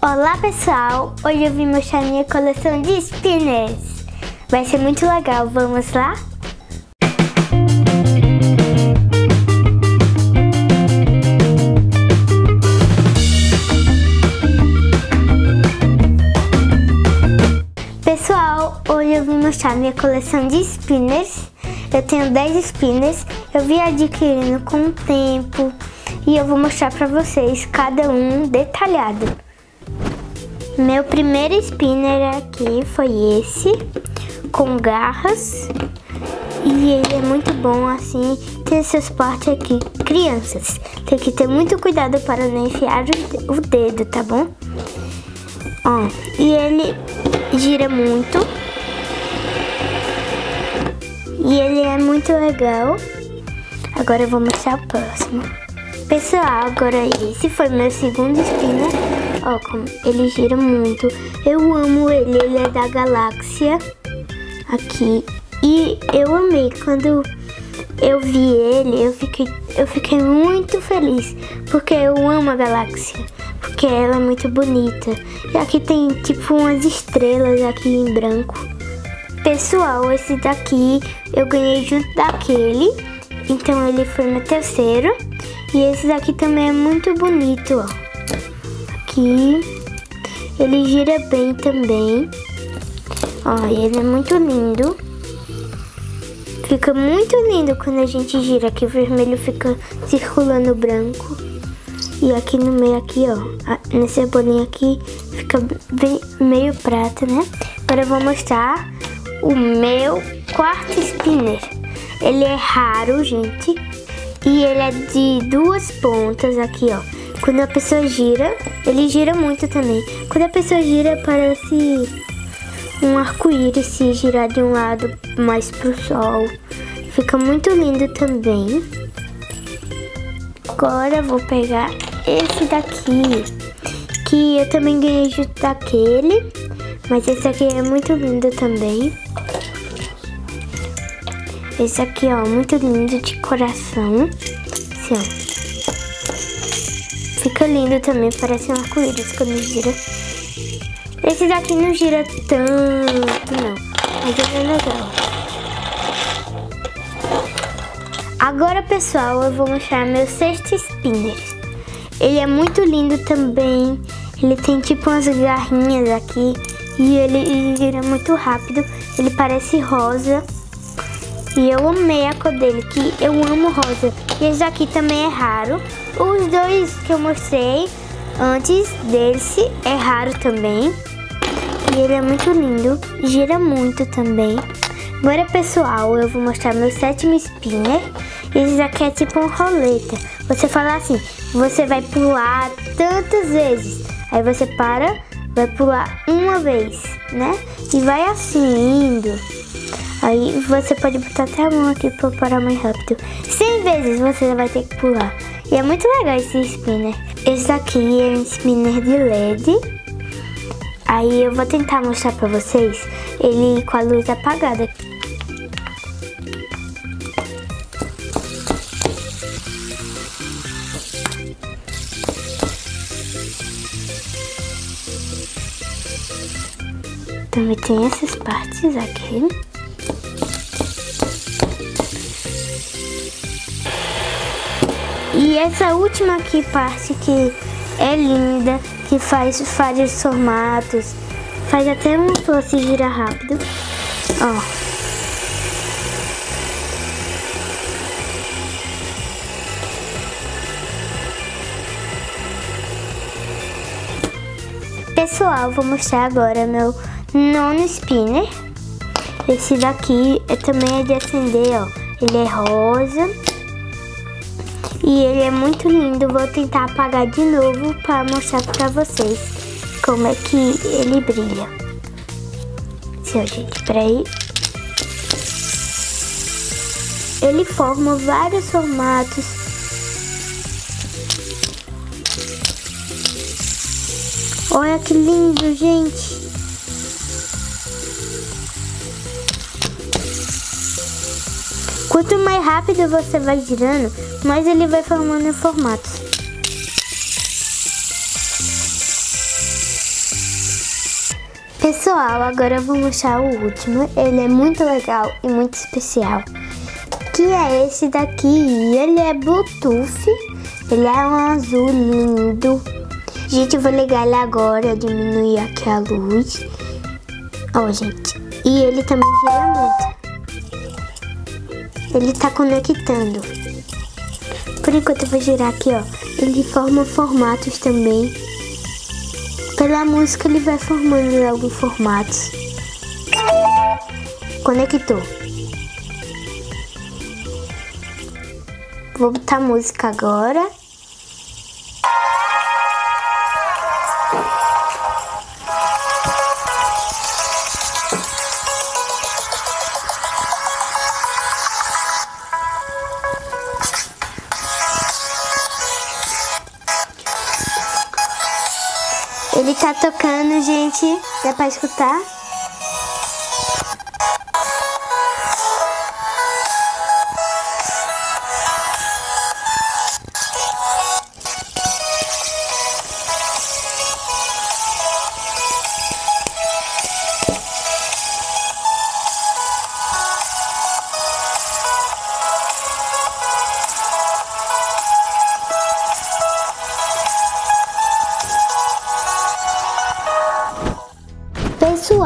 Olá pessoal, hoje eu vim mostrar minha coleção de spinners. Vai ser muito legal, vamos lá? Pessoal, hoje eu vim mostrar minha coleção de spinners. Eu tenho 10 spinners, eu vim adquirindo com o tempo e eu vou mostrar pra vocês cada um detalhado. Meu primeiro spinner aqui foi esse, com garras. E ele é muito bom assim, tem essas partes aqui. Crianças, tem que ter muito cuidado para não enfiar o dedo, tá bom? Ó, e ele gira muito. E ele é muito legal. Agora eu vou mostrar o próximo. Pessoal, agora esse foi meu segundo spinner. Ó, como ele gira muito. Eu amo ele, ele é da galáxia. Aqui. E eu amei quando eu vi ele, eu fiquei, eu fiquei muito feliz. Porque eu amo a galáxia. Porque ela é muito bonita. E aqui tem tipo umas estrelas aqui em branco. Pessoal, esse daqui eu ganhei junto daquele. Então ele foi meu terceiro. E esse daqui também é muito bonito, ó aqui. Ele gira bem também. Ó, ele é muito lindo. Fica muito lindo quando a gente gira. Aqui o vermelho fica circulando branco. E aqui no meio aqui, ó, nesse bolinho aqui, fica bem, meio prata, né? Agora eu vou mostrar o meu quarto spinner. Ele é raro, gente. E ele é de duas pontas aqui, ó. Quando a pessoa gira, ele gira muito também. Quando a pessoa gira, parece um arco-íris se girar de um lado mais pro sol. Fica muito lindo também. Agora vou pegar esse daqui, que eu também ganhei junto daquele. Mas esse aqui é muito lindo também. Esse aqui, ó, muito lindo de coração. Assim, ó. Fica lindo também, parece um arco-íris quando gira. Esse daqui não gira tanto, não. Mas ele é legal. Agora, pessoal, eu vou mostrar meu sexto spinner. Ele é muito lindo também. Ele tem tipo umas garrinhas aqui. E ele gira muito rápido. Ele parece rosa. E eu amei a cor dele, que eu amo rosa. E esse aqui também é raro. Os dois que eu mostrei antes desse é raro também. E ele é muito lindo, gira muito também. Agora, pessoal, eu vou mostrar meu sétimo spinner. Esse aqui é tipo uma roleta. Você fala assim, você vai pular tantas vezes. Aí você para, vai pular uma vez, né? E vai assim indo. Aí você pode botar até a mão aqui para parar mais rápido. 100 vezes você vai ter que pular. E é muito legal esse spinner. Esse aqui é um spinner de LED. Aí eu vou tentar mostrar para vocês ele com a luz apagada. Também tem essas partes aqui. E essa última aqui parte que é linda, que faz vários formatos, faz até um se girar rápido. Ó. Pessoal, vou mostrar agora meu nono spinner. Esse daqui é, também é de acender, ó. Ele é rosa. E ele é muito lindo. Vou tentar apagar de novo para mostrar para vocês como é que ele brilha. Ó, gente, peraí. Ele forma vários formatos. Olha que lindo, gente. Quanto mais rápido você vai girando, mais ele vai formando formatos. Pessoal, agora eu vou mostrar o último. Ele é muito legal e muito especial. Que é esse daqui. Ele é Bluetooth. Ele é um azul lindo. Gente, eu vou ligar ele agora. Diminuir aqui a luz. Ó, oh, gente. E ele também gira muito. Ele tá conectando. Por enquanto eu vou girar aqui, ó. Ele forma formatos também. Pela música ele vai formando alguns formatos. Conectou. Vou botar música agora. Ele tá tocando, gente. Dá pra escutar?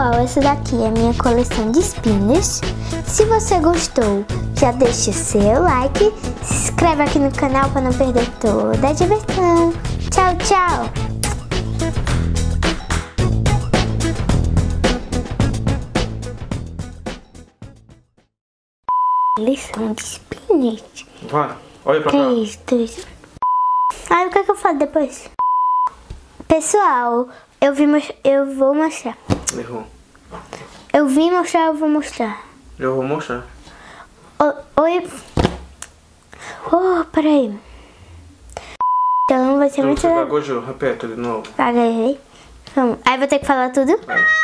Pessoal, essa daqui é a minha coleção de spinners. Se você gostou, já deixa seu like, se inscreve aqui no canal para não perder toda a diversão. Tchau, tchau! Lição de spinners. Vai, olha pra cá. Três, dois... Aí o que, é que eu falo depois? Pessoal, eu, vi, eu vou mostrar. Errou. Eu vim mostrar, eu vou mostrar. Eu vou mostrar. oi. Oh, peraí. Então vai ser então, muito... Gaguejou, repete de novo. Gaguejei. Vamos. Aí vou ter que falar tudo? Vai.